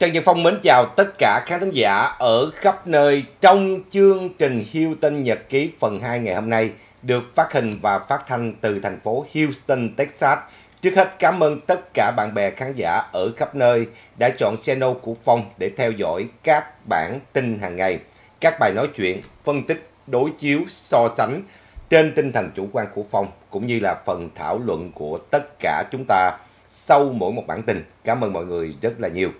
Trần Văn Phong mến chào tất cả khán thính giả ở khắp nơi trong chương trình Houston Nhật Ký phần 2 ngày hôm nay được phát hình và phát thanh từ thành phố Houston, Texas. Trước hết cảm ơn tất cả bạn bè khán giả ở khắp nơi đã chọn channel của Phong để theo dõi các bản tin hàng ngày, các bài nói chuyện, phân tích, đối chiếu, so sánh trên tinh thần chủ quan của Phong cũng như là phần thảo luận của tất cả chúng ta sau mỗi một bản tin. Cảm ơn mọi người rất là nhiều.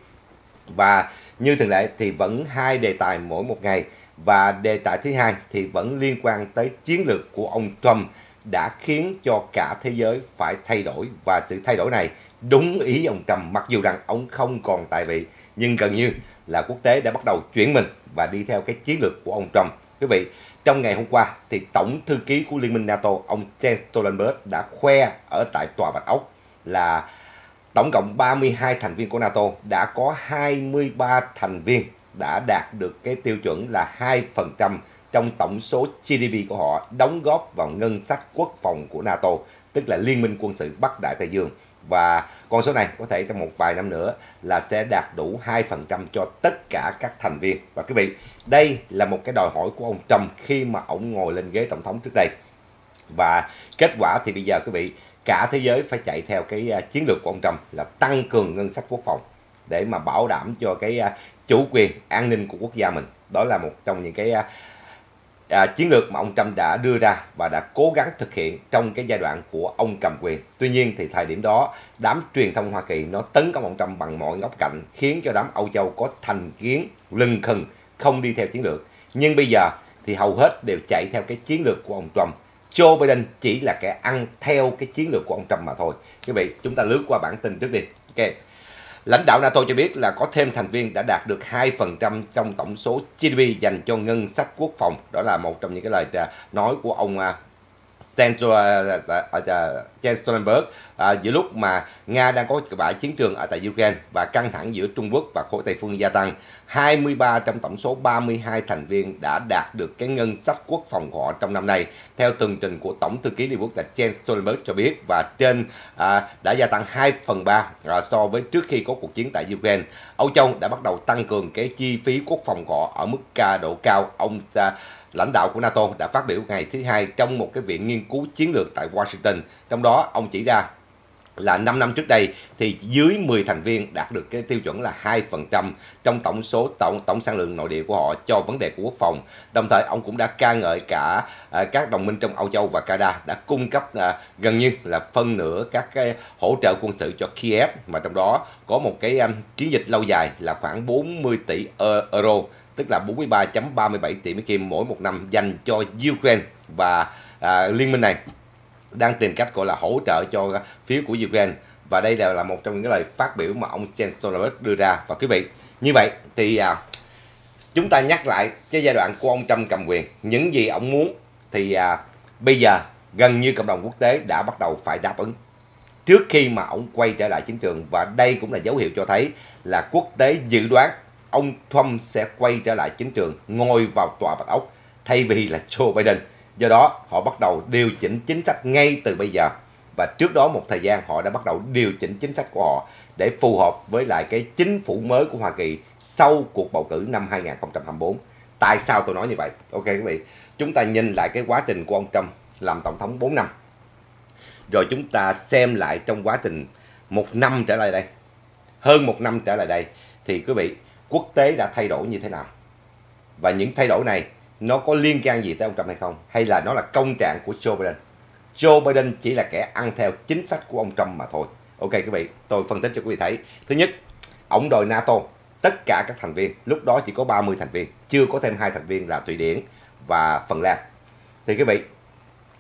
Và như thường lệ thì vẫn hai đề tài mỗi một ngày và đề tài thứ hai thì vẫn liên quan tới chiến lược của ông Trump đã khiến cho cả thế giới phải thay đổi và sự thay đổi này đúng ý ông Trump mặc dù rằng ông không còn tại vị nhưng gần như là quốc tế đã bắt đầu chuyển mình và đi theo cái chiến lược của ông Trump. Quý vị, trong ngày hôm qua thì Tổng thư ký của Liên minh NATO ông Jens Stoltenberg đã khoe ở tại Tòa Bạch Ốc là Tổng cộng 32 thành viên của NATO đã có 23 thành viên đã đạt được cái tiêu chuẩn là 2% trong tổng số GDP của họ đóng góp vào ngân sách quốc phòng của NATO, tức là Liên minh quân sự Bắc Đại Tây Dương. Và con số này có thể trong một vài năm nữa là sẽ đạt đủ 2% cho tất cả các thành viên. Và quý vị, đây là một cái đòi hỏi của ông Trump khi mà ông ngồi lên ghế tổng thống trước đây. Và kết quả thì bây giờ quý vị cả thế giới phải chạy theo cái à, chiến lược của ông Trump là tăng cường ngân sách quốc phòng để mà bảo đảm cho cái à, chủ quyền an ninh của quốc gia mình đó là một trong những cái à, à, chiến lược mà ông Trump đã đưa ra và đã cố gắng thực hiện trong cái giai đoạn của ông cầm quyền. Tuy nhiên thì thời điểm đó đám truyền thông Hoa Kỳ nó tấn công ông Trump bằng mọi góc cạnh khiến cho đám Âu Châu có thành kiến lừng khừng không đi theo chiến lược. Nhưng bây giờ thì hầu hết đều chạy theo cái chiến lược của ông Trump Joe Biden chỉ là kẻ ăn theo cái chiến lược của ông Trump mà thôi. Quý vị, chúng ta lướt qua bản tin trước đi. Ok. Lãnh đạo NATO cho biết là có thêm thành viên đã đạt được 2% trong tổng số GDP dành cho ngân sách quốc phòng. Đó là một trong những cái lời à, nói của ông à, À, à, à, Stoltenberg à, giữa lúc mà Nga đang có bãi chiến trường ở tại Ukraine và căng thẳng giữa Trung Quốc và khối Tây phương gia tăng. 23 trong tổng số 32 thành viên đã đạt được cái ngân sách quốc phòng của họ trong năm nay theo tường trình của Tổng thư ký Liên Quốc là Jens Stoltenberg cho biết và trên à, đã gia tăng 2 phần 3 à, so với trước khi có cuộc chiến tại Ukraine. Âu Châu đã bắt đầu tăng cường cái chi phí quốc phòng của họ ở mức ca độ cao. Ông à, lãnh đạo của NATO đã phát biểu ngày thứ hai trong một cái viện nghiên cứu chiến lược tại Washington. Trong đó ông chỉ ra là 5 năm trước đây thì dưới 10 thành viên đạt được cái tiêu chuẩn là 2% trong tổng số tổng tổng sản lượng nội địa của họ cho vấn đề của quốc phòng. Đồng thời ông cũng đã ca ngợi cả à, các đồng minh trong Âu Châu và Canada đã cung cấp à, gần như là phân nửa các cái hỗ trợ quân sự cho Kiev mà trong đó có một cái um, chiến dịch lâu dài là khoảng 40 tỷ e-, euro tức là 43.37 tỷ Mỹ Kim mỗi một năm dành cho Ukraine và à, liên minh này đang tìm cách gọi là hỗ trợ cho phía của Ukraine. Và đây là, là một trong những lời phát biểu mà ông Jens Stoltenberg đưa ra. Và quý vị như vậy thì à, chúng ta nhắc lại cái giai đoạn của ông Trump cầm quyền. Những gì ông muốn thì à, bây giờ gần như cộng đồng quốc tế đã bắt đầu phải đáp ứng. Trước khi mà ông quay trở lại chiến trường và đây cũng là dấu hiệu cho thấy là quốc tế dự đoán ông Trump sẽ quay trở lại chính trường ngồi vào tòa bạch ốc thay vì là Joe Biden. Do đó họ bắt đầu điều chỉnh chính sách ngay từ bây giờ và trước đó một thời gian họ đã bắt đầu điều chỉnh chính sách của họ để phù hợp với lại cái chính phủ mới của Hoa Kỳ sau cuộc bầu cử năm 2024. Tại sao tôi nói như vậy? Ok quý vị, chúng ta nhìn lại cái quá trình của ông Trump làm tổng thống 4 năm. Rồi chúng ta xem lại trong quá trình một năm trở lại đây, hơn một năm trở lại đây thì quý vị quốc tế đã thay đổi như thế nào? Và những thay đổi này, nó có liên can gì tới ông Trump hay không? Hay là nó là công trạng của Joe Biden? Joe Biden chỉ là kẻ ăn theo chính sách của ông Trump mà thôi. Ok quý vị, tôi phân tích cho quý vị thấy. Thứ nhất, ông đòi NATO, tất cả các thành viên, lúc đó chỉ có 30 thành viên, chưa có thêm hai thành viên là Thụy Điển và Phần Lan. Thì quý vị,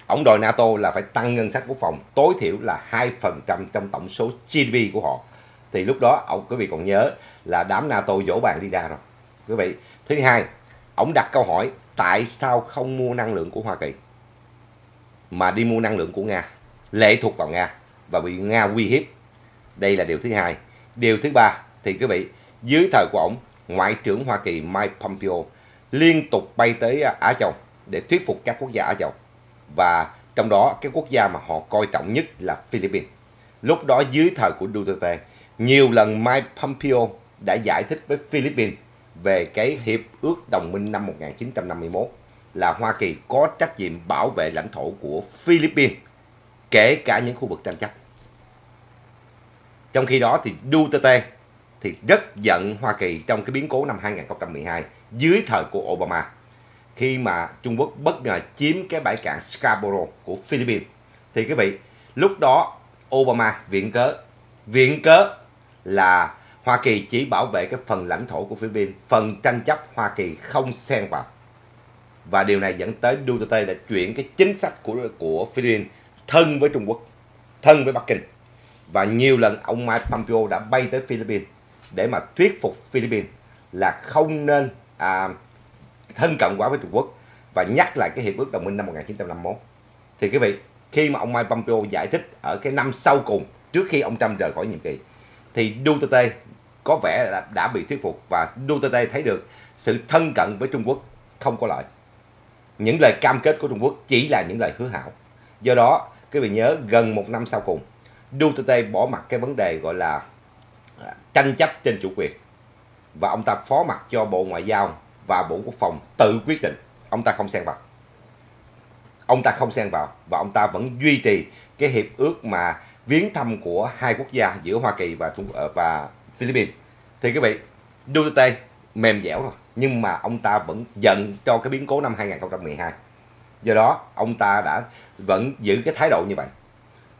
ông đòi NATO là phải tăng ngân sách quốc phòng, tối thiểu là 2% trong tổng số GDP của họ thì lúc đó, ông, quý vị còn nhớ là đám NATO dỗ bàn đi ra rồi. Quý vị, thứ hai, ông đặt câu hỏi, tại sao không mua năng lượng của Hoa Kỳ? Mà đi mua năng lượng của Nga, lệ thuộc vào Nga, và bị Nga uy hiếp. Đây là điều thứ hai. Điều thứ ba, thì quý vị, dưới thời của ông, ngoại trưởng Hoa Kỳ Mike Pompeo liên tục bay tới Á Châu để thuyết phục các quốc gia Á Châu. Và trong đó, cái quốc gia mà họ coi trọng nhất là Philippines. Lúc đó, dưới thời của Duterte nhiều lần Mike Pompeo đã giải thích với Philippines về cái hiệp ước đồng minh năm 1951 là Hoa Kỳ có trách nhiệm bảo vệ lãnh thổ của Philippines, kể cả những khu vực tranh chấp. Trong khi đó thì Duterte thì rất giận Hoa Kỳ trong cái biến cố năm 2012 dưới thời của Obama khi mà Trung Quốc bất ngờ chiếm cái bãi cạn Scarborough của Philippines. Thì quý vị, lúc đó Obama viện cớ viện cớ là Hoa Kỳ chỉ bảo vệ cái phần lãnh thổ của Philippines, phần tranh chấp Hoa Kỳ không xen vào. Và điều này dẫn tới Duterte đã chuyển cái chính sách của của Philippines thân với Trung Quốc, thân với Bắc Kinh. Và nhiều lần ông Mike Pompeo đã bay tới Philippines để mà thuyết phục Philippines là không nên à, thân cận quá với Trung Quốc và nhắc lại cái hiệp ước đồng minh năm 1951. Thì quý vị, khi mà ông Mike Pompeo giải thích ở cái năm sau cùng trước khi ông Trump rời khỏi nhiệm kỳ thì Duterte có vẻ là đã bị thuyết phục và Duterte thấy được sự thân cận với Trung Quốc không có lợi. Những lời cam kết của Trung Quốc chỉ là những lời hứa hảo. Do đó, quý vị nhớ gần một năm sau cùng, Duterte bỏ mặt cái vấn đề gọi là à, tranh chấp trên chủ quyền và ông ta phó mặt cho Bộ Ngoại giao và Bộ Quốc phòng tự quyết định. Ông ta không xen vào. Ông ta không xen vào và ông ta vẫn duy trì cái hiệp ước mà viếng thăm của hai quốc gia giữa Hoa Kỳ và Trung ờ, và Philippines. Thì quý vị, Duterte mềm dẻo rồi, nhưng mà ông ta vẫn giận cho cái biến cố năm 2012. Do đó, ông ta đã vẫn giữ cái thái độ như vậy.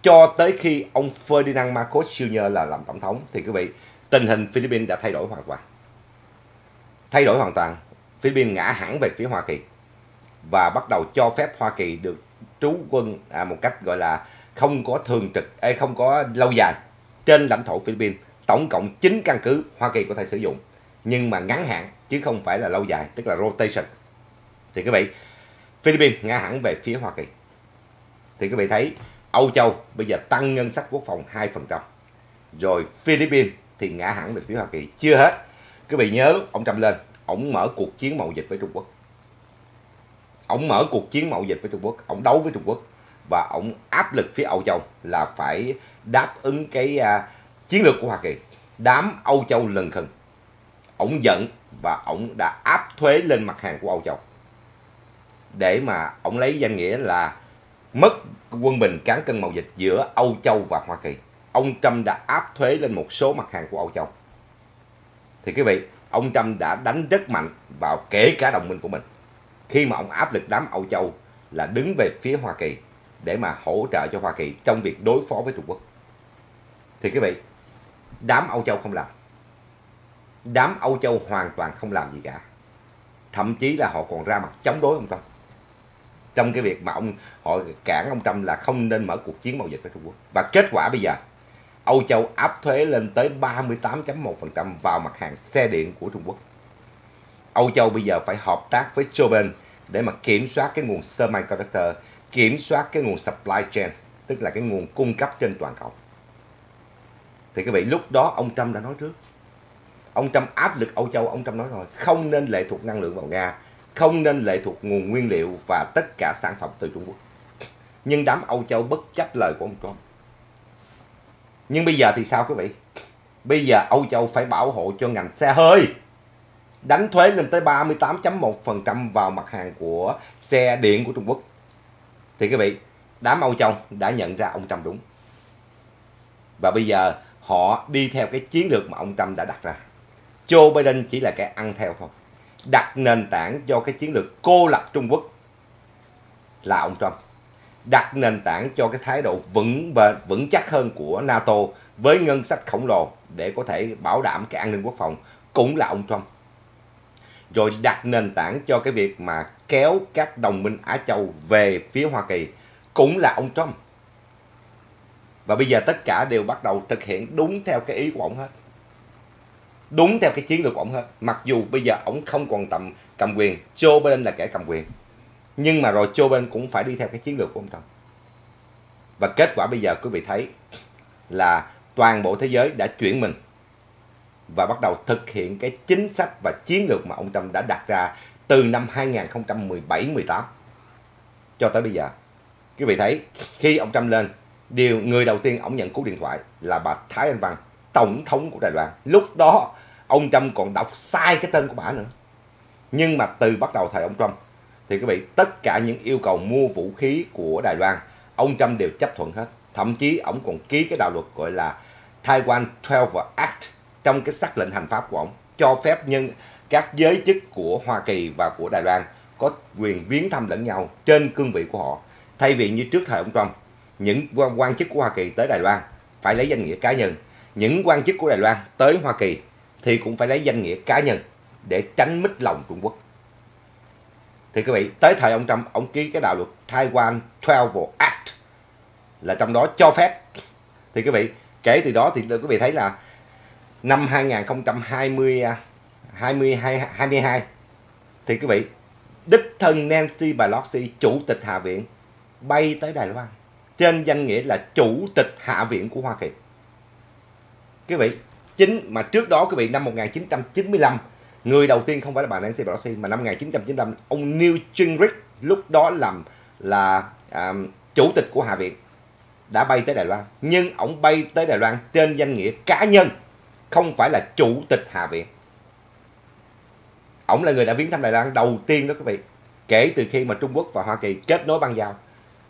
Cho tới khi ông Ferdinand Marcos Jr. là làm tổng thống thì quý vị, tình hình Philippines đã thay đổi hoàn toàn. Thay đổi hoàn toàn, Philippines ngã hẳn về phía Hoa Kỳ và bắt đầu cho phép Hoa Kỳ được trú quân à, một cách gọi là không có thường trực, ê, không có lâu dài trên lãnh thổ Philippines. Tổng cộng 9 căn cứ Hoa Kỳ có thể sử dụng, nhưng mà ngắn hạn chứ không phải là lâu dài, tức là rotation. Thì quý vị, Philippines ngã hẳn về phía Hoa Kỳ. Thì quý vị thấy Âu Châu bây giờ tăng ngân sách quốc phòng 2%. Rồi Philippines thì ngã hẳn về phía Hoa Kỳ. Chưa hết. Quý vị nhớ ông Trump lên, ông mở cuộc chiến mậu dịch với Trung Quốc. Ông mở cuộc chiến mậu dịch với Trung Quốc, ông đấu với Trung Quốc và ông áp lực phía Âu Châu là phải đáp ứng cái uh, chiến lược của Hoa Kỳ. Đám Âu Châu lần khẩn, Ông giận và ông đã áp thuế lên mặt hàng của Âu Châu. Để mà ông lấy danh nghĩa là mất quân bình cán cân mậu dịch giữa Âu Châu và Hoa Kỳ. Ông Trump đã áp thuế lên một số mặt hàng của Âu Châu. Thì quý vị, ông Trump đã đánh rất mạnh vào kể cả đồng minh của mình. Khi mà ông áp lực đám Âu Châu là đứng về phía Hoa Kỳ để mà hỗ trợ cho Hoa Kỳ trong việc đối phó với Trung Quốc. Thì quý vị, đám Âu Châu không làm. Đám Âu Châu hoàn toàn không làm gì cả. Thậm chí là họ còn ra mặt chống đối ông Trump. Trong cái việc mà ông họ cản ông Trump là không nên mở cuộc chiến mậu dịch với Trung Quốc. Và kết quả bây giờ, Âu Châu áp thuế lên tới 38.1% vào mặt hàng xe điện của Trung Quốc. Âu Châu bây giờ phải hợp tác với Joe Biden để mà kiểm soát cái nguồn semiconductor kiểm soát cái nguồn supply chain, tức là cái nguồn cung cấp trên toàn cầu. Thì các vị lúc đó ông Trump đã nói trước. Ông Trump áp lực Âu Châu, ông Trump nói rồi, không nên lệ thuộc năng lượng vào Nga, không nên lệ thuộc nguồn nguyên liệu và tất cả sản phẩm từ Trung Quốc. Nhưng đám Âu Châu bất chấp lời của ông Trump. Nhưng bây giờ thì sao quý vị? Bây giờ Âu Châu phải bảo hộ cho ngành xe hơi. Đánh thuế lên tới 38.1% vào mặt hàng của xe điện của Trung Quốc thì quý vị, đám Âu Châu đã nhận ra ông Trump đúng. Và bây giờ họ đi theo cái chiến lược mà ông Trump đã đặt ra. Joe Biden chỉ là kẻ ăn theo thôi. Đặt nền tảng cho cái chiến lược cô lập Trung Quốc là ông Trump. Đặt nền tảng cho cái thái độ vững bền, vững chắc hơn của NATO với ngân sách khổng lồ để có thể bảo đảm cái an ninh quốc phòng cũng là ông Trump rồi đặt nền tảng cho cái việc mà kéo các đồng minh Á Châu về phía Hoa Kỳ cũng là ông Trump. Và bây giờ tất cả đều bắt đầu thực hiện đúng theo cái ý của ông hết. Đúng theo cái chiến lược của ông hết. Mặc dù bây giờ ông không còn tầm cầm quyền, Joe Biden là kẻ cầm quyền. Nhưng mà rồi Joe Biden cũng phải đi theo cái chiến lược của ông Trump. Và kết quả bây giờ quý vị thấy là toàn bộ thế giới đã chuyển mình và bắt đầu thực hiện cái chính sách và chiến lược mà ông Trump đã đặt ra từ năm 2017-18 cho tới bây giờ. Quý vị thấy khi ông Trump lên, điều người đầu tiên ông nhận cú điện thoại là bà Thái Anh Văn, tổng thống của Đài Loan. Lúc đó ông Trump còn đọc sai cái tên của bà nữa nhưng mà từ bắt đầu thời ông Trump thì quý vị tất cả những yêu cầu mua vũ khí của Đài Loan ông Trump đều chấp thuận hết thậm chí ông còn ký cái đạo luật gọi là Taiwan 12 Act trong cái sắc lệnh hành pháp của ông cho phép nhân các giới chức của Hoa Kỳ và của Đài Loan có quyền viếng thăm lẫn nhau trên cương vị của họ. Thay vì như trước thời ông Trump những quan, quan chức của Hoa Kỳ tới Đài Loan phải lấy danh nghĩa cá nhân. Những quan chức của Đài Loan tới Hoa Kỳ thì cũng phải lấy danh nghĩa cá nhân để tránh mít lòng Trung Quốc. Thì quý vị tới thời ông Trump ông ký cái đạo luật Taiwan 12 Act là trong đó cho phép. Thì quý vị kể từ đó thì quý vị thấy là năm 2020 22 22 thì quý vị đích thân Nancy Pelosi chủ tịch Hạ viện bay tới Đài Loan. Trên danh nghĩa là chủ tịch Hạ viện của Hoa Kỳ. Quý vị, chính mà trước đó quý vị năm 1995 người đầu tiên không phải là bà Nancy Pelosi mà năm 1995 ông Newt Gingrich lúc đó làm là à, chủ tịch của Hạ viện đã bay tới Đài Loan. Nhưng ông bay tới Đài Loan trên danh nghĩa cá nhân không phải là chủ tịch Hạ viện. Ông là người đã viếng thăm Đài Loan đầu tiên đó quý vị. Kể từ khi mà Trung Quốc và Hoa Kỳ kết nối băng giao,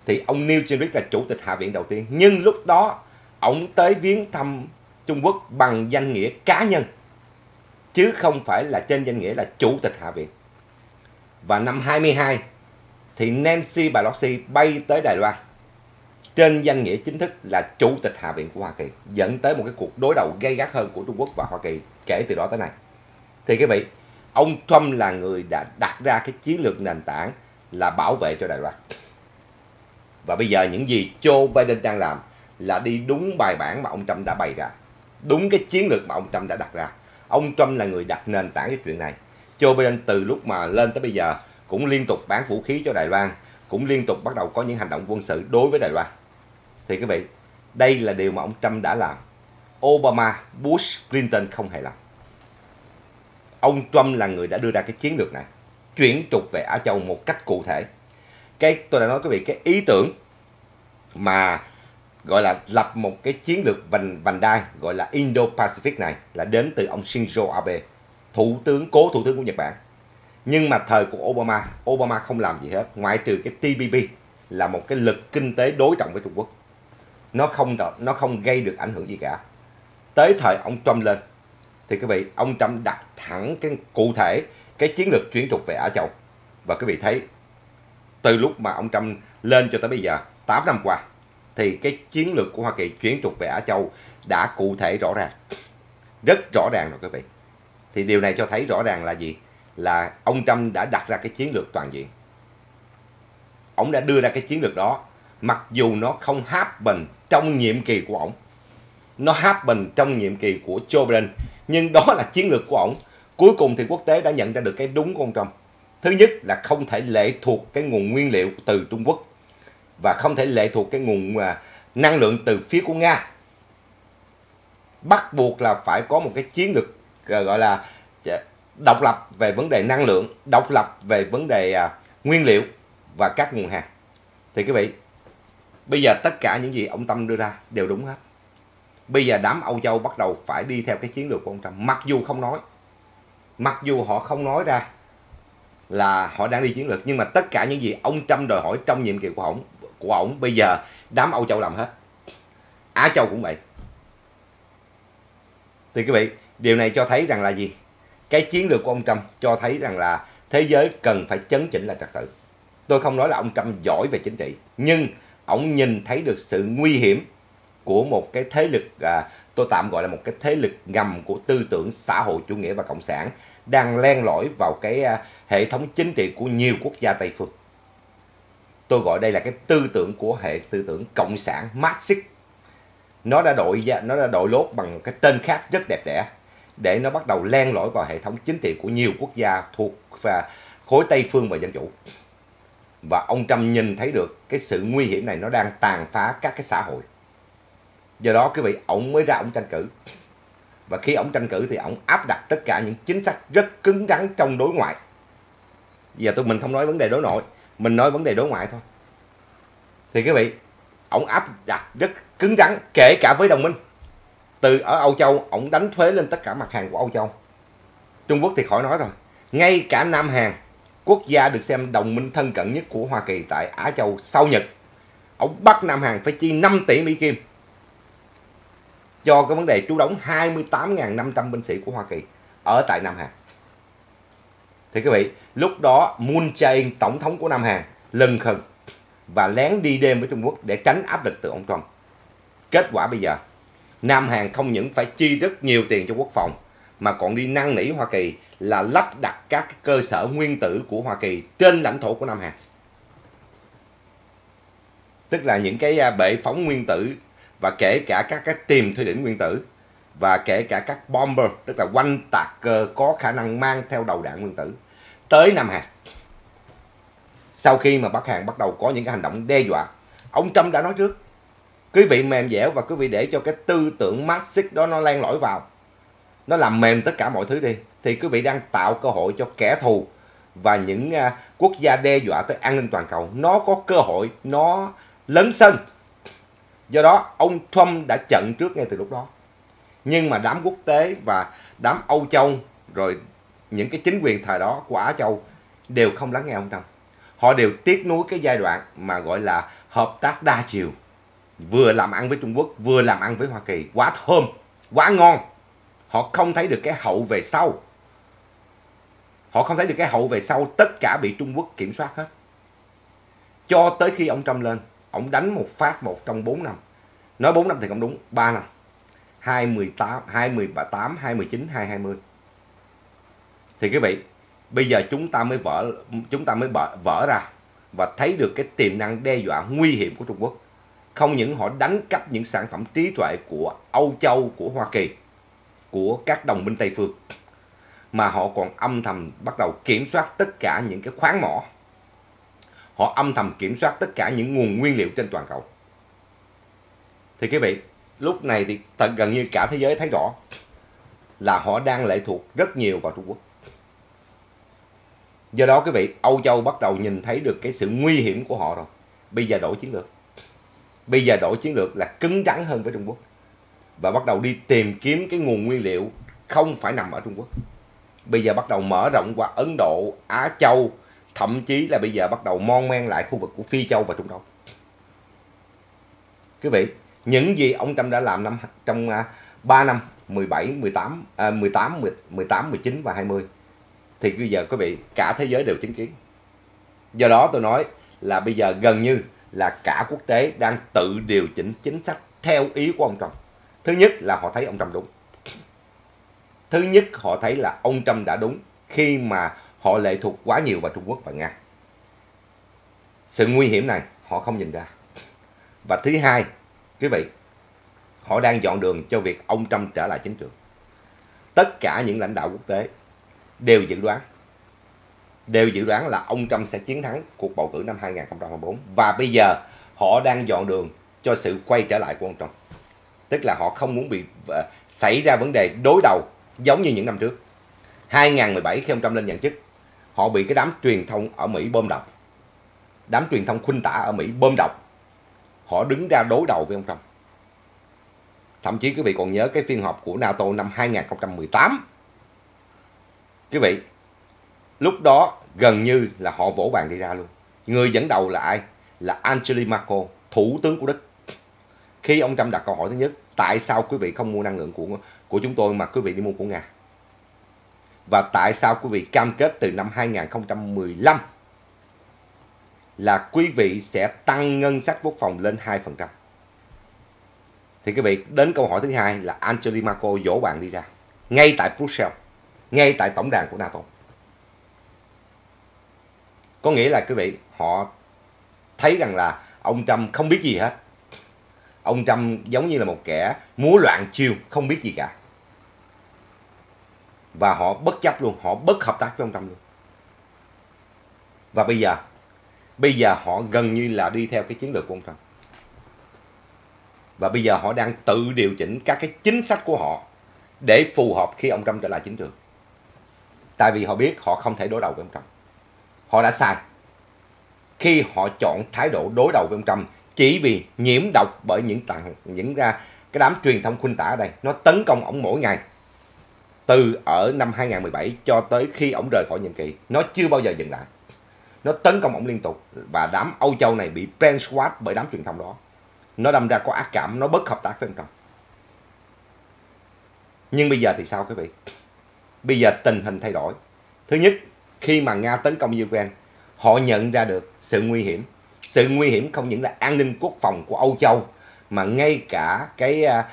thì ông Neil Gingrich là chủ tịch Hạ viện đầu tiên. Nhưng lúc đó ông tới viếng thăm Trung Quốc bằng danh nghĩa cá nhân, chứ không phải là trên danh nghĩa là chủ tịch Hạ viện. Và năm 22 thì Nancy Pelosi bay tới Đài Loan trên danh nghĩa chính thức là chủ tịch Hạ viện của Hoa Kỳ, dẫn tới một cái cuộc đối đầu gay gắt hơn của Trung Quốc và Hoa Kỳ kể từ đó tới nay. Thì quý vị, ông Trump là người đã đặt ra cái chiến lược nền tảng là bảo vệ cho Đài Loan. Và bây giờ những gì Joe Biden đang làm là đi đúng bài bản mà ông Trump đã bày ra, đúng cái chiến lược mà ông Trump đã đặt ra. Ông Trump là người đặt nền tảng cái chuyện này. Joe Biden từ lúc mà lên tới bây giờ cũng liên tục bán vũ khí cho Đài Loan, cũng liên tục bắt đầu có những hành động quân sự đối với Đài Loan thì quý vị đây là điều mà ông Trump đã làm. Obama, Bush, Clinton không hề làm. Ông Trump là người đã đưa ra cái chiến lược này chuyển trục về Á Châu một cách cụ thể. Cái tôi đã nói quý vị cái ý tưởng mà gọi là lập một cái chiến lược vành vành đai gọi là Indo-Pacific này là đến từ ông Shinzo Abe thủ tướng cố thủ tướng của Nhật Bản. Nhưng mà thời của Obama Obama không làm gì hết ngoại trừ cái TPP là một cái lực kinh tế đối trọng với Trung Quốc nó không nó không gây được ảnh hưởng gì cả. Tới thời ông Trump lên, thì quý vị, ông Trump đặt thẳng cái, cụ thể cái chiến lược chuyển trục về Á Châu. Và quý vị thấy, từ lúc mà ông Trump lên cho tới bây giờ 8 năm qua, thì cái chiến lược của Hoa Kỳ chuyển trục về Á Châu đã cụ thể rõ ràng. Rất rõ ràng rồi quý vị. Thì điều này cho thấy rõ ràng là gì? Là ông Trump đã đặt ra cái chiến lược toàn diện. Ông đã đưa ra cái chiến lược đó mặc dù nó không bình trong nhiệm kỳ của ông nó bình trong nhiệm kỳ của Joe Biden, nhưng đó là chiến lược của ông cuối cùng thì quốc tế đã nhận ra được cái đúng của ông Trump. Thứ nhất là không thể lệ thuộc cái nguồn nguyên liệu từ Trung Quốc và không thể lệ thuộc cái nguồn à, năng lượng từ phía của Nga. Bắt buộc là phải có một cái chiến lược à, gọi là à, độc lập về vấn đề năng lượng, độc lập về vấn đề nguyên liệu và các nguồn hàng. Thì quý vị bây giờ tất cả những gì ông Tâm đưa ra đều đúng hết. Bây giờ đám Âu Châu bắt đầu phải đi theo cái chiến lược của ông Trump. Mặc dù không nói, mặc dù họ không nói ra là họ đang đi chiến lược, nhưng mà tất cả những gì ông Trump đòi hỏi trong nhiệm kỳ của ông của ông bây giờ đám Âu Châu làm hết. Á Châu cũng vậy. Thì quý vị, điều này cho thấy rằng là gì? Cái chiến lược của ông Trump cho thấy rằng là thế giới cần phải chấn chỉnh lại trật tự. Tôi không nói là ông Trump giỏi về chính trị, nhưng ông nhìn thấy được sự nguy hiểm của một cái thế lực à, tôi tạm gọi là một cái thế lực ngầm của tư tưởng xã hội chủ nghĩa và cộng sản đang len lỏi vào cái à, hệ thống chính trị của nhiều quốc gia Tây phương. Tôi gọi đây là cái tư tưởng của hệ tư tưởng cộng sản Marxist. Nó đã đội nó đã đội lốt bằng cái tên khác rất đẹp đẽ để nó bắt đầu len lỏi vào hệ thống chính trị của nhiều quốc gia thuộc và khối Tây phương và dân chủ. Và ông Trump nhìn thấy được cái sự nguy hiểm này nó đang tàn phá các cái xã hội. Do đó quý vị, ông mới ra ông tranh cử. Và khi ông tranh cử thì ông áp đặt tất cả những chính sách rất cứng rắn trong đối ngoại. Giờ tôi mình không nói vấn đề đối nội, mình nói vấn đề đối ngoại thôi. Thì quý vị, ông áp đặt rất cứng rắn kể cả với đồng minh. Từ ở Âu Châu, ông đánh thuế lên tất cả mặt hàng của Âu Châu. Trung Quốc thì khỏi nói rồi. Ngay cả Nam Hàn, quốc gia được xem đồng minh thân cận nhất của Hoa Kỳ tại Á Châu sau Nhật, ông bắt Nam Hàn phải chi 5 tỷ Mỹ Kim cho cái vấn đề trú đóng 28.500 binh sĩ của Hoa Kỳ ở tại Nam Hàn. Thì quý vị, lúc đó Moon Jae-in, tổng thống của Nam Hàn, lần khẩn và lén đi đêm với Trung Quốc để tránh áp lực từ ông Trump. Kết quả bây giờ, Nam Hàn không những phải chi rất nhiều tiền cho quốc phòng, mà còn đi năn nỉ Hoa Kỳ là lắp đặt các cơ sở nguyên tử của Hoa Kỳ trên lãnh thổ của Nam Hàn. Tức là những cái bể bệ phóng nguyên tử và kể cả các cái tiềm thủy đỉnh nguyên tử và kể cả các bomber tức là quanh tạc cơ có khả năng mang theo đầu đạn nguyên tử tới Nam Hàn. Sau khi mà Bắc Hàn bắt đầu có những cái hành động đe dọa, ông Trump đã nói trước, quý vị mềm dẻo và quý vị để cho cái tư tưởng Marxist đó nó len lỏi vào, nó làm mềm tất cả mọi thứ đi, thì quý vị đang tạo cơ hội cho kẻ thù và những uh, quốc gia đe dọa tới an ninh toàn cầu, nó có cơ hội, nó lấn sân. Do đó, ông Trump đã chặn trước ngay từ lúc đó nhưng mà đám quốc tế và đám Âu Châu rồi những cái chính quyền thời đó của Á Châu đều không lắng nghe ông Trump. Họ đều tiếc nuối cái giai đoạn mà gọi là hợp tác đa chiều. Vừa làm ăn với Trung Quốc, vừa làm ăn với Hoa Kỳ. Quá thơm, quá ngon. Họ không thấy được cái hậu về sau. Họ không thấy được cái hậu về sau, tất cả bị Trung Quốc kiểm soát hết. Cho tới khi ông Trump lên, ông đánh một phát một trong 4 năm. Nói 4 năm thì không đúng, 3 năm. 2018, 2018, 2019, 2020. Thì quý vị, bây giờ chúng ta mới vỡ chúng ta mới vỡ, vỡ ra và thấy được cái tiềm năng đe dọa nguy hiểm của Trung Quốc. Không những họ đánh cắp những sản phẩm trí tuệ của Âu Châu, của Hoa Kỳ, của các đồng minh Tây phương mà họ còn âm thầm bắt đầu kiểm soát tất cả những cái khoáng mỏ. Họ âm thầm kiểm soát tất cả những nguồn nguyên liệu trên toàn cầu. Thì quý vị, lúc này thì tận gần như cả thế giới thấy rõ là họ đang lệ thuộc rất nhiều vào Trung Quốc. Do đó quý vị, Âu Châu bắt đầu nhìn thấy được cái sự nguy hiểm của họ rồi. Bây giờ đổi chiến lược. Bây giờ đổi chiến lược là cứng rắn hơn với Trung Quốc. Và bắt đầu đi tìm kiếm cái nguồn nguyên liệu không phải nằm ở Trung Quốc. Bây giờ bắt đầu mở rộng qua Ấn Độ, Á Châu, thậm chí là bây giờ bắt đầu mon men lại khu vực của Phi Châu và Trung Đông. Quý vị, những gì ông Trump đã làm năm trong à, uh, 3 năm 17, 18, uh, 18, 18, 19 và 20 thì bây giờ quý vị cả thế giới đều chứng kiến. Do đó tôi nói là bây giờ gần như là cả quốc tế đang tự điều chỉnh chính sách theo ý của ông Trump. Thứ nhất là họ thấy ông Trump đúng. Thứ nhất họ thấy là ông Trump đã đúng khi mà họ lệ thuộc quá nhiều vào Trung Quốc và Nga. Sự nguy hiểm này họ không nhìn ra. Và thứ hai, quý vị, họ đang dọn đường cho việc ông Trump trở lại chính trường. Tất cả những lãnh đạo quốc tế đều dự đoán đều dự đoán là ông Trump sẽ chiến thắng cuộc bầu cử năm 2024 và bây giờ họ đang dọn đường cho sự quay trở lại của ông Trump. Tức là họ không muốn bị uh, xảy ra vấn đề đối đầu giống như những năm trước. 2017 khi ông Trump lên nhận chức, họ bị cái đám truyền thông ở Mỹ bơm độc. Đám truyền thông khuynh tả ở Mỹ bơm độc. Họ đứng ra đối đầu với ông Trump. Thậm chí quý vị còn nhớ cái phiên họp của NATO năm 2018 quý vị lúc đó gần như là họ vỗ bàn đi ra luôn người dẫn đầu là ai là Angela Merkel thủ tướng của Đức khi ông Trump đặt câu hỏi thứ nhất tại sao quý vị không mua năng lượng của của chúng tôi mà quý vị đi mua của Nga và tại sao quý vị cam kết từ năm 2015 là quý vị sẽ tăng ngân sách quốc phòng lên 2%. Thì quý vị đến câu hỏi thứ hai là Angelina Marco dỗ bạn đi ra ngay tại Brussels ngay tại tổng đàn của NATO. Có nghĩa là quý vị, họ thấy rằng là ông Trump không biết gì hết. Ông Trump giống như là một kẻ múa loạn chiêu, không biết gì cả. Và họ bất chấp luôn, họ bất hợp tác với ông Trump luôn. Và bây giờ, bây giờ họ gần như là đi theo cái chiến lược của ông Trump. Và bây giờ họ đang tự điều chỉnh các cái chính sách của họ để phù hợp khi ông Trump trở lại chính trường. Tại vì họ biết họ không thể đối đầu với ông Trump. Họ đã sai. Khi họ chọn thái độ đối đầu với ông Trump chỉ vì nhiễm độc bởi những tàng những ra cái đám truyền thông khuynh tả ở đây. Nó tấn công ổng mỗi ngày. Từ ở năm 2017 cho tới khi ổng rời khỏi nhiệm kỳ, nó chưa bao giờ dừng lại. Nó tấn công ổng liên tục và đám Âu Châu này bị brainwash bởi đám truyền thông đó. Nó đâm ra có ác cảm, nó bất hợp tác với ông Trump nhưng bây giờ thì sao quý vị? Bây giờ tình hình thay đổi. Thứ nhất, khi mà Nga tấn công Ukraine, họ nhận ra được sự nguy hiểm sự nguy hiểm không những là an ninh quốc phòng của Âu Châu mà ngay cả cái à,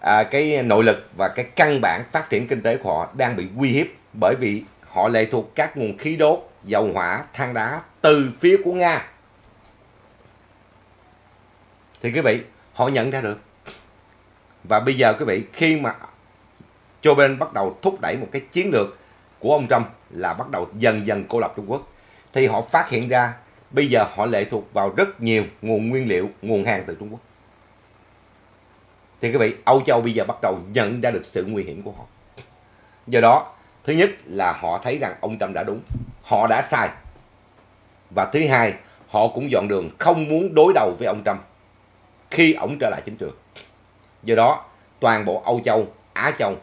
à, cái nội lực và cái căn bản phát triển kinh tế của họ đang bị uy hiếp bởi vì họ lệ thuộc các nguồn khí đốt, dầu hỏa, than đá từ phía của Nga. Thì quý vị, họ nhận ra được. Và bây giờ quý vị, khi mà Joe Biden bắt đầu thúc đẩy một cái chiến lược của ông Trump là bắt đầu dần dần cô lập Trung Quốc, thì họ phát hiện ra bây giờ họ lệ thuộc vào rất nhiều nguồn nguyên liệu, nguồn hàng từ Trung Quốc. Thì quý vị, Âu Châu bây giờ bắt đầu nhận ra được sự nguy hiểm của họ. Do đó, thứ nhất là họ thấy rằng ông Trump đã đúng, họ đã sai. Và thứ hai, họ cũng dọn đường không muốn đối đầu với ông Trump khi ông trở lại chính trường. Do đó, toàn bộ Âu Châu, Á Châu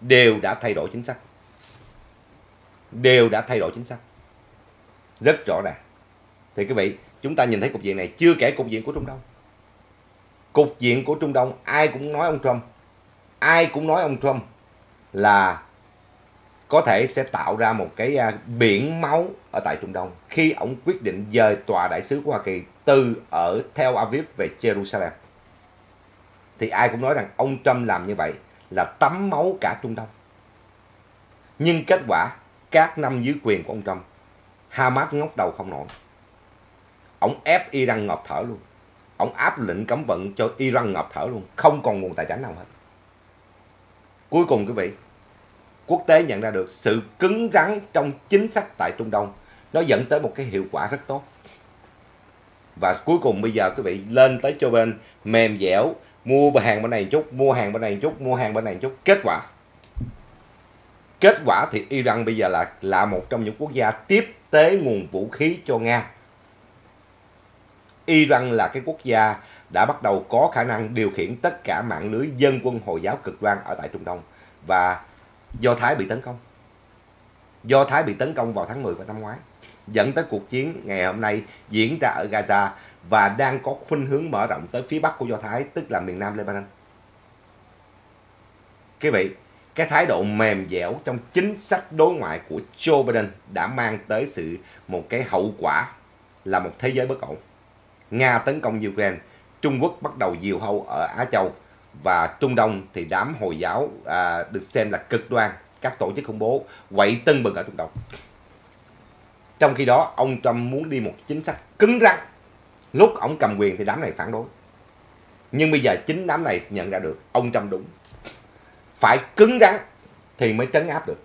đều đã thay đổi chính sách. Đều đã thay đổi chính sách. Rất rõ ràng. Thì quý vị, chúng ta nhìn thấy cục diện này chưa kể cục diện của Trung Đông. Cục diện của Trung Đông ai cũng nói ông Trump. Ai cũng nói ông Trump là có thể sẽ tạo ra một cái à, biển máu ở tại Trung Đông khi ông quyết định dời tòa đại sứ của Hoa Kỳ từ ở Tel Aviv về Jerusalem. Thì ai cũng nói rằng ông Trump làm như vậy là tắm máu cả Trung Đông. Nhưng kết quả, các năm dưới quyền của ông Trump, Hamas ngóc đầu không nổi. Ông ép Iran ngọt thở luôn. Ông áp lệnh cấm vận cho Iran ngọt thở luôn. Không còn nguồn tài chính nào hết. Cuối cùng quý vị, quốc tế nhận ra được sự cứng rắn trong chính sách tại Trung Đông. Nó dẫn tới một cái hiệu quả rất tốt. Và cuối cùng bây giờ quý vị lên tới cho bên mềm dẻo, mua hàng bên này chút, mua hàng bên này chút, mua hàng bên này chút. Kết quả Kết quả thì Iran bây giờ là là một trong những quốc gia tiếp tế nguồn vũ khí cho Nga. Iran là cái quốc gia đã bắt đầu có khả năng điều khiển tất cả mạng lưới dân quân Hồi giáo cực đoan ở tại Trung Đông và Do Thái bị tấn công. Do Thái bị tấn công vào tháng 10 của năm ngoái, dẫn tới cuộc chiến ngày hôm nay diễn ra ở Gaza và đang có khuynh hướng mở rộng tới phía bắc của Do Thái, tức là miền Nam Lebanon. Quý vị, cái thái độ mềm dẻo trong chính sách đối ngoại của Joe Biden đã mang tới sự một cái hậu quả là một thế giới bất ổn. Nga tấn công Ukraine, Trung Quốc bắt đầu diều hâu ở Á Châu và Trung Đông thì đám Hồi giáo à, được xem là cực đoan, các tổ chức khủng bố quậy tưng bừng ở Trung Đông. Trong khi đó, ông Trump muốn đi một chính sách cứng rắn. Lúc ông cầm quyền thì đám này phản đối. Nhưng bây giờ chính đám này nhận ra được ông Trump đúng. Phải cứng rắn thì mới trấn áp được.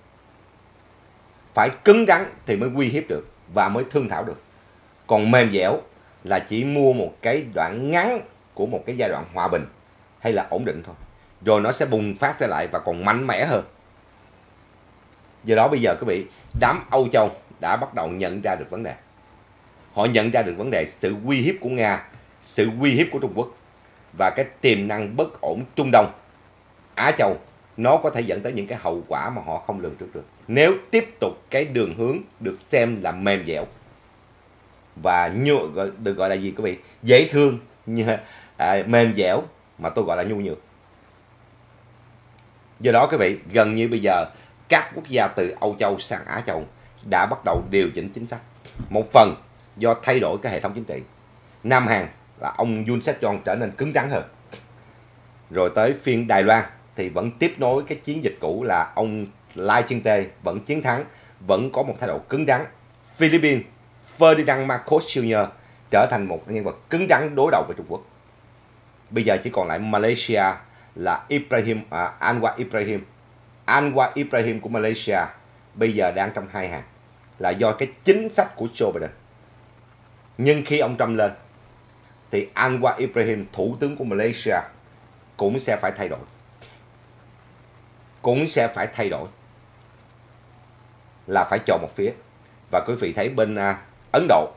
Phải cứng rắn thì mới uy hiếp được và mới thương thảo được. Còn mềm dẻo là chỉ mua một cái đoạn ngắn của một cái giai đoạn hòa bình hay là ổn định thôi. Rồi nó sẽ bùng phát trở lại và còn mạnh mẽ hơn. Do đó bây giờ quý vị, đám Âu Châu đã bắt đầu nhận ra được vấn đề. Họ nhận ra được vấn đề sự uy hiếp của Nga, sự uy hiếp của Trung Quốc và cái tiềm năng bất ổn Trung Đông, Á Châu nó có thể dẫn tới những cái hậu quả mà họ không lường trước được. Nếu tiếp tục cái đường hướng được xem là mềm dẻo và nhu, được gọi là gì quý vị dễ thương như à, mềm dẻo mà tôi gọi là nhu nhược. Do đó quý vị, gần như bây giờ các quốc gia từ Âu Châu sang Á Châu đã bắt đầu điều chỉnh chính sách. Một phần do thay đổi cái hệ thống chính trị. Nam Hàn là ông Yun Suk Yeol trở nên cứng rắn hơn. Rồi tới phiên Đài Loan thì vẫn tiếp nối cái chiến dịch cũ là ông Lai Ching-te vẫn chiến thắng, vẫn có một thái độ cứng rắn. Philippines, Ferdinand Marcos Jr. trở thành một nhân vật cứng rắn đối đầu với Trung Quốc. Bây giờ chỉ còn lại Malaysia là Ibrahim à, Anwar Ibrahim. Anwar Ibrahim của Malaysia bây giờ đang trong hai hàng là do cái chính sách của Joe Biden. Nhưng khi ông Trump lên thì Anwar Ibrahim, thủ tướng của Malaysia cũng sẽ phải thay đổi. Cũng sẽ phải thay đổi. Là phải chọn một phía. Và quý vị thấy bên à, Ấn Độ,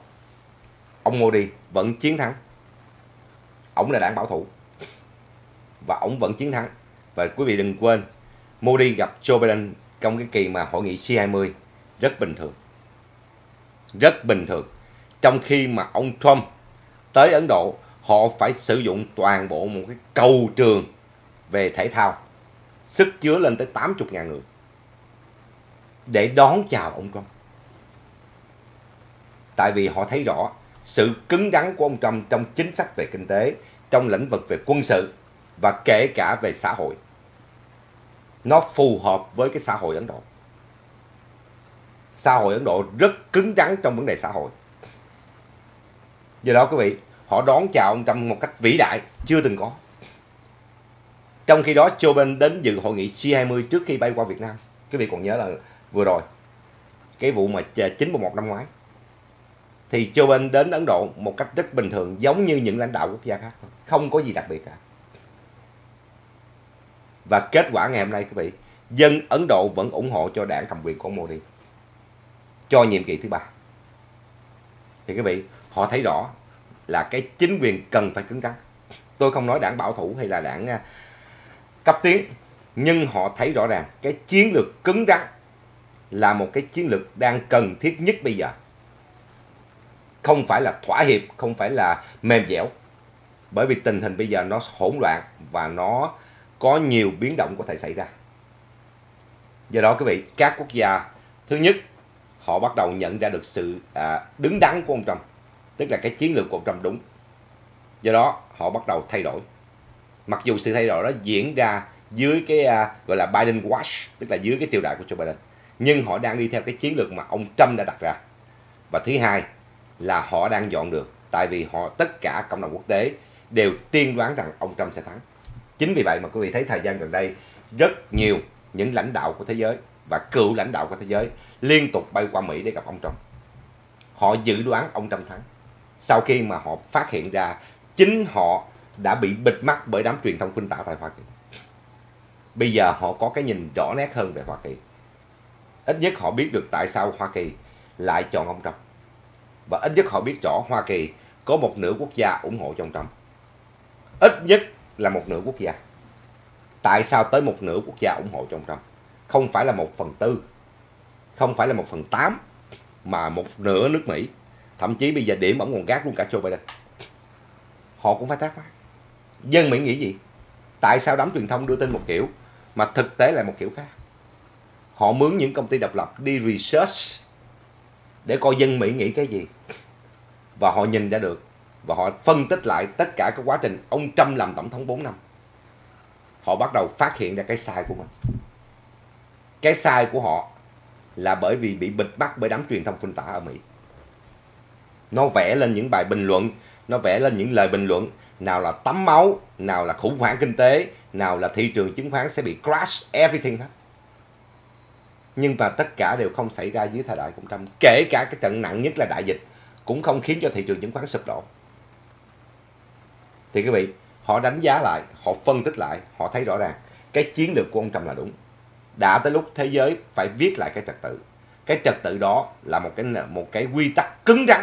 ông Modi vẫn chiến thắng Ông là đảng bảo thủ và ông vẫn chiến thắng và quý vị đừng quên Modi gặp Joe Biden trong cái kỳ mà hội nghị G20 rất bình thường. Rất bình thường. Trong khi mà ông Trump tới Ấn Độ, họ phải sử dụng toàn bộ một cái cầu trường về thể thao. Sức chứa lên tới 80.000 người. Để đón chào ông Trump. Tại vì họ thấy rõ sự cứng rắn của ông Trump trong chính sách về kinh tế, trong lĩnh vực về quân sự và kể cả về xã hội. Nó phù hợp với cái xã hội Ấn Độ. Xã hội Ấn Độ rất cứng rắn trong vấn đề xã hội. Do đó quý vị, họ đón chào ông Trump một cách vĩ đại, chưa từng có. Trong khi đó, Joe Biden đến dự hội nghị G20 trước khi bay qua Việt Nam. Quý vị còn nhớ là vừa rồi, cái vụ mà 911 năm ngoái thì Joe Biden đến Ấn Độ một cách rất bình thường giống như những lãnh đạo quốc gia khác thôi. Không có gì đặc biệt cả. Và kết quả ngày hôm nay quý vị, dân Ấn Độ vẫn ủng hộ cho đảng cầm quyền của Modi cho nhiệm kỳ thứ ba. Thì quý vị, họ thấy rõ là cái chính quyền cần phải cứng rắn. Tôi không nói đảng bảo thủ hay là đảng à, cấp tiến, nhưng họ thấy rõ ràng cái chiến lược cứng rắn là một cái chiến lược đang cần thiết nhất bây giờ không phải là thỏa hiệp không phải là mềm dẻo. Bởi vì tình hình bây giờ nó hỗn loạn và nó có nhiều biến động có thể xảy ra. Do đó quý vị các quốc gia thứ nhất họ bắt đầu nhận ra được sự à, đứng đắn của ông Trump tức là cái chiến lược của ông Trump đúng. Do đó họ bắt đầu thay đổi. Mặc dù sự thay đổi đó diễn ra dưới cái à, gọi là Biden watch tức là dưới cái triều đại của Joe Biden nhưng họ đang đi theo cái chiến lược mà ông Trump đã đặt ra. Và thứ hai là họ đang dọn được tại vì họ, tất cả cộng đồng quốc tế đều tiên đoán rằng ông Trump sẽ thắng. Chính vì vậy mà quý vị thấy thời gian gần đây, rất nhiều những lãnh đạo của thế giới và cựu lãnh đạo của thế giới liên tục bay qua Mỹ để gặp ông Trump. Họ dự đoán ông Trump thắng. Sau khi mà họ phát hiện ra chính họ đã bị bịt mắt bởi đám truyền thông khuynh tả tại Hoa Kỳ. Bây giờ họ có cái nhìn rõ nét hơn về Hoa Kỳ. Ít nhất họ biết được tại sao Hoa Kỳ lại chọn ông Trump và ít nhất họ biết rõ Hoa Kỳ có một nửa quốc gia ủng hộ cho ông Trump. Ít nhất là một nửa quốc gia. Tại sao tới một nửa quốc gia ủng hộ cho ông Trump? Không phải là một phần tư, không phải là một phần tám, mà một nửa nước Mỹ. Thậm chí bây giờ điểm ổng còn gác luôn cả Joe Biden. Họ cũng phải thắc mắc. Dân Mỹ nghĩ gì? Tại sao đám truyền thông đưa tin một kiểu mà thực tế lại một kiểu khác? Họ mướn những công ty độc lập đi research để coi dân Mỹ nghĩ cái gì. Và họ nhìn ra được, và họ phân tích lại tất cả cái quá trình ông Trump làm tổng thống 4 năm. Họ bắt đầu phát hiện ra cái sai của mình. Cái sai của họ là bởi vì bị bịt mắt bởi đám truyền thông phun tả ở Mỹ. Nó vẽ lên những bài bình luận, nó vẽ lên những lời bình luận, nào là tắm máu, nào là khủng hoảng kinh tế, nào là thị trường chứng khoán sẽ bị crash everything hết nhưng mà tất cả đều không xảy ra dưới thời đại của Trump. Kể cả cái trận nặng nhất là đại dịch cũng không khiến cho thị trường chứng khoán sụp đổ. Thì quý vị, họ đánh giá lại, họ phân tích lại, họ thấy rõ ràng cái chiến lược của ông Trump là đúng. Đã tới lúc thế giới phải viết lại cái trật tự. Cái trật tự đó là một cái một cái quy tắc cứng rắn,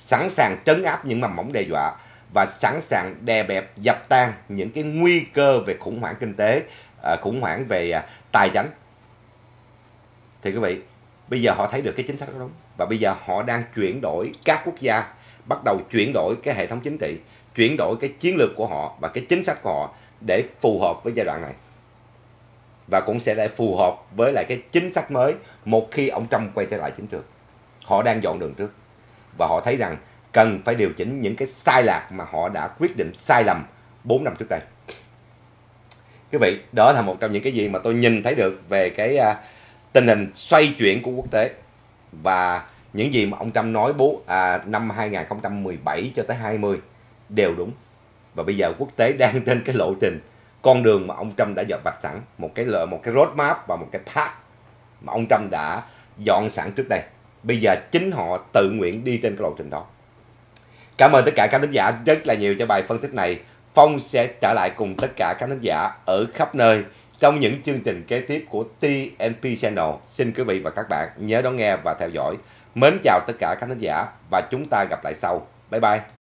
sẵn sàng trấn áp những mầm móng đe dọa và sẵn sàng đè bẹp, dập tan những cái nguy cơ về khủng hoảng kinh tế à, khủng hoảng về à, tài chính thì quý vị bây giờ họ thấy được cái chính sách đó đúng. Và bây giờ họ đang chuyển đổi các quốc gia bắt đầu chuyển đổi cái hệ thống chính trị chuyển đổi cái chiến lược của họ và cái chính sách của họ để phù hợp với giai đoạn này. Và cũng sẽ để phù hợp với lại cái chính sách mới một khi ông Trump quay trở lại chính trường. Họ đang dọn đường trước. Và họ thấy rằng cần phải điều chỉnh những cái sai lạc mà họ đã quyết định sai lầm 4 năm trước đây. Quý vị đó là một trong những cái gì mà tôi nhìn thấy được về cái uh, tình hình xoay chuyển của quốc tế. Và những gì mà ông Trump nói bố à, năm 2017 cho tới 20 đều đúng. Và bây giờ quốc tế đang trên cái lộ trình con đường mà ông Trump đã dọn vạch sẵn một cái lợi một cái roadmap và một cái path mà ông Trump đã dọn sẵn trước đây. Bây giờ chính họ tự nguyện đi trên cái lộ trình đó. Cảm ơn tất cả các thính giả rất là nhiều cho bài phân tích này. Phong sẽ trở lại cùng tất cả các thính giả ở khắp nơi trong những chương trình kế tiếp của TNP Channel. Xin quý vị và các bạn nhớ đón nghe và theo dõi. Mến chào tất cả các khán giả và chúng ta gặp lại sau. Bye bye.